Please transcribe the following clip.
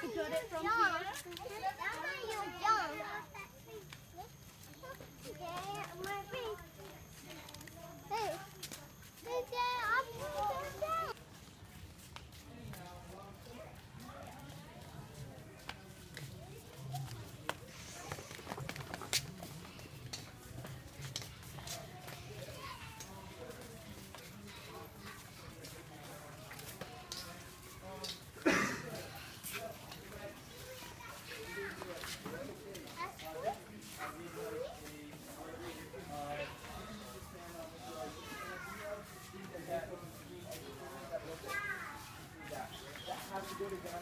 Put it from here. Exciting.